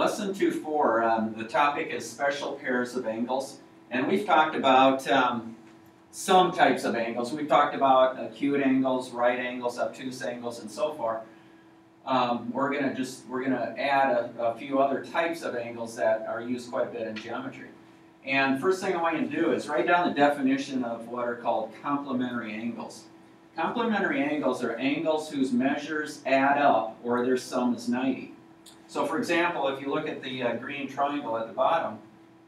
Lesson 2.4, um, the topic is special pairs of angles. And we've talked about um, some types of angles. We've talked about acute angles, right angles, obtuse angles, and so forth. Um, we're going to just, we're going to add a, a few other types of angles that are used quite a bit in geometry. And first thing I want you to do is write down the definition of what are called complementary angles. Complementary angles are angles whose measures add up or their sum is 90. So for example, if you look at the uh, green triangle at the bottom,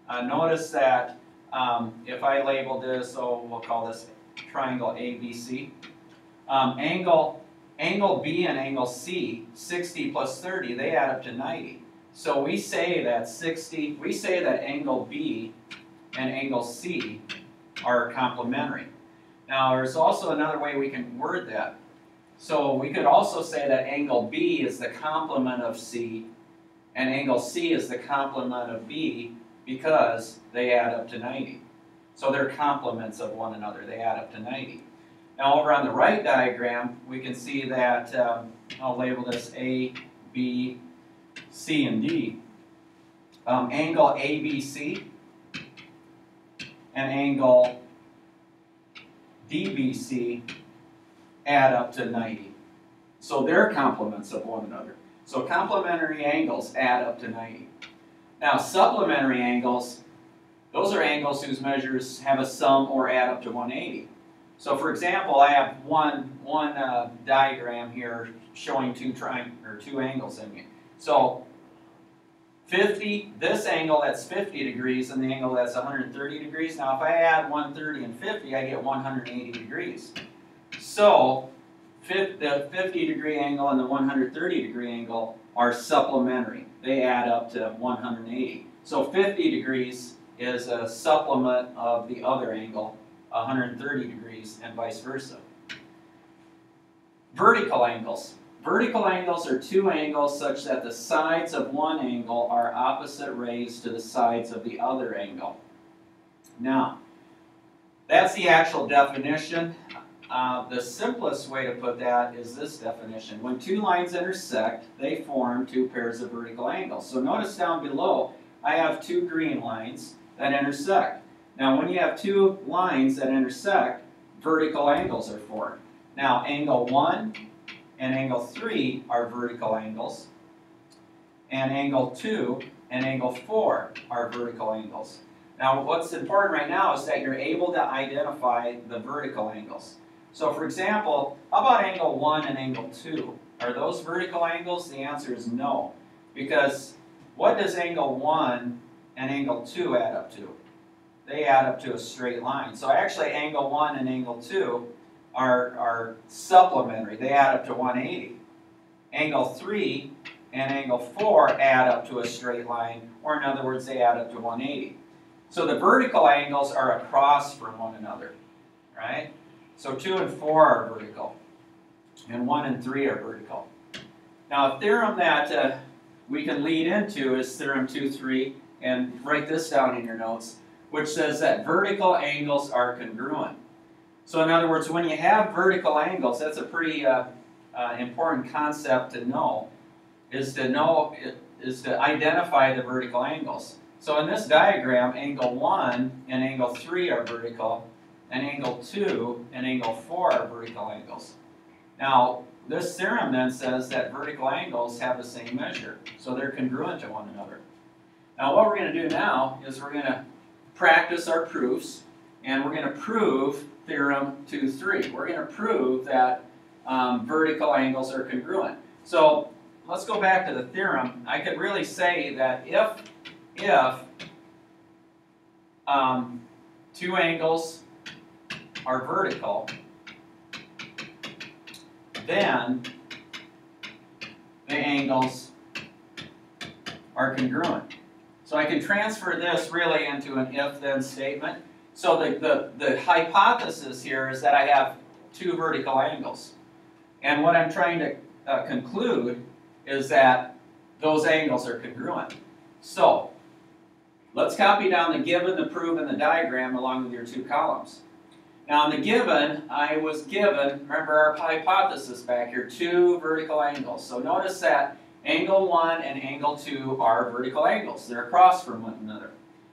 uh, notice that um, if I label this, oh, we'll call this triangle ABC, um, angle, angle B and angle C, 60 plus 30, they add up to 90. So we say that 60, we say that angle B and angle C are complementary. Now there's also another way we can word that. So we could also say that angle B is the complement of C and angle C is the complement of B because they add up to 90. So they're complements of one another. They add up to 90. Now over on the right diagram, we can see that, um, I'll label this A, B, C, and D. Um, angle ABC and angle DBC add up to 90. So they're complements of one another. So complementary angles add up to 90. Now supplementary angles, those are angles whose measures have a sum or add up to 180. So for example, I have one, one uh, diagram here showing two, or two angles in it. So 50, this angle that's 50 degrees and the angle that's 130 degrees. Now if I add 130 and 50, I get 180 degrees. So the 50 degree angle and the 130 degree angle are supplementary. They add up to 180. So 50 degrees is a supplement of the other angle, 130 degrees, and vice versa. Vertical angles. Vertical angles are two angles such that the sides of one angle are opposite rays to the sides of the other angle. Now, that's the actual definition. Uh, the simplest way to put that is this definition. When two lines intersect, they form two pairs of vertical angles. So notice down below, I have two green lines that intersect. Now when you have two lines that intersect, vertical angles are formed. Now angle 1 and angle 3 are vertical angles. And angle 2 and angle 4 are vertical angles. Now what's important right now is that you're able to identify the vertical angles. So for example, how about angle 1 and angle 2? Are those vertical angles? The answer is no. Because what does angle 1 and angle 2 add up to? They add up to a straight line. So actually angle 1 and angle 2 are, are supplementary. They add up to 180. Angle 3 and angle 4 add up to a straight line, or in other words, they add up to 180. So the vertical angles are across from one another, right? So 2 and 4 are vertical, and 1 and 3 are vertical. Now a theorem that uh, we can lead into is theorem 2, 3, and write this down in your notes, which says that vertical angles are congruent. So in other words, when you have vertical angles, that's a pretty uh, uh, important concept to know, is to know, is to identify the vertical angles. So in this diagram, angle 1 and angle 3 are vertical, and angle 2 and angle 4 are vertical angles. Now, this theorem then says that vertical angles have the same measure, so they're congruent to one another. Now what we're going to do now is we're going to practice our proofs, and we're going to prove theorem 2, 3. We're going to prove that um, vertical angles are congruent. So let's go back to the theorem. I could really say that if, if um, two angles are vertical, then the angles are congruent. So I can transfer this really into an if-then statement. So the, the, the hypothesis here is that I have two vertical angles. And what I'm trying to uh, conclude is that those angles are congruent. So, let's copy down the given, the proof, and the diagram along with your two columns. Now in the given, I was given, remember our hypothesis back here, two vertical angles. So notice that angle one and angle two are vertical angles. They're across from one another.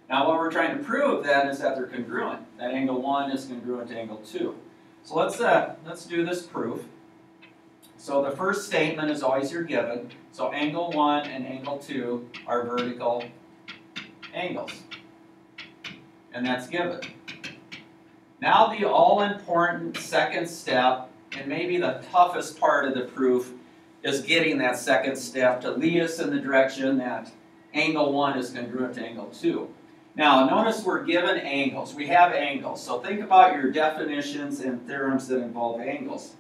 Now what we're trying to prove then is that they're congruent. That angle one is congruent to angle two. So let's, uh, let's do this proof. So the first statement is always your given. So angle one and angle two are vertical angles. And that's given. Now the all-important second step, and maybe the toughest part of the proof, is getting that second step to lead us in the direction that angle one is congruent to angle two. Now notice we're given angles. We have angles. So think about your definitions and theorems that involve angles.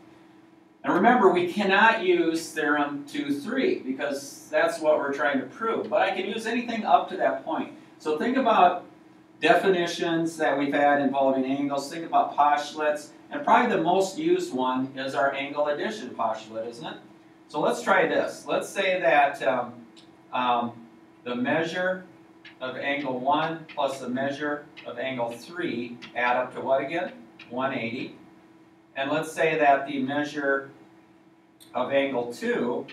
And remember, we cannot use theorem 2-3 because that's what we're trying to prove. But I can use anything up to that point. So think about definitions that we've had involving angles. Think about postulates. And probably the most used one is our angle addition postulate, isn't it? So let's try this. Let's say that um, um, the measure of angle 1 plus the measure of angle 3 add up to what again? 180. And let's say that the measure of angle 2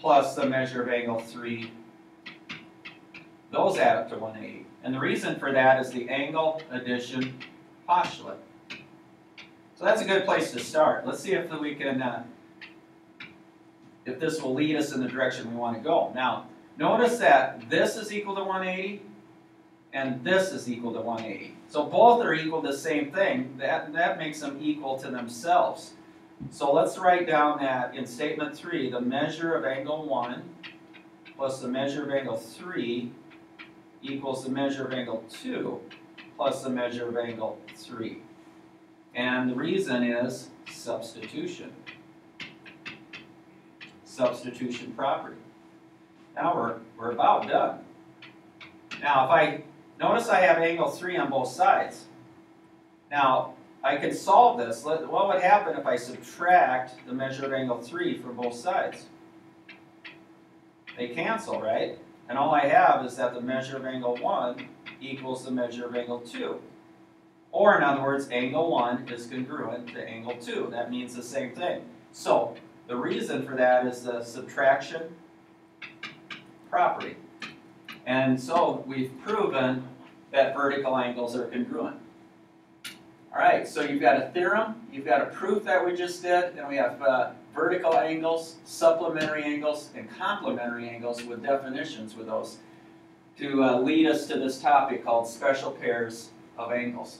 plus the measure of angle 3, those add up to 180. And the reason for that is the angle addition postulate. So that's a good place to start. Let's see if we can, uh, if this will lead us in the direction we want to go. Now, notice that this is equal to 180 and this is equal to 180. So both are equal to the same thing. That, that makes them equal to themselves. So let's write down that in statement 3, the measure of angle 1 plus the measure of angle 3 equals the measure of angle 2 plus the measure of angle 3. And the reason is substitution. Substitution property. Now we're, we're about done. Now if I, notice I have angle 3 on both sides. Now I can solve this. What would happen if I subtract the measure of angle 3 from both sides? They cancel, right? And all I have is that the measure of angle 1 equals the measure of angle 2. Or in other words, angle 1 is congruent to angle 2. That means the same thing. So, the reason for that is the subtraction property. And so, we've proven that vertical angles are congruent. Alright, so you've got a theorem, you've got a proof that we just did, and we have uh, vertical angles, supplementary angles, and complementary angles with definitions with those to uh, lead us to this topic called special pairs of angles.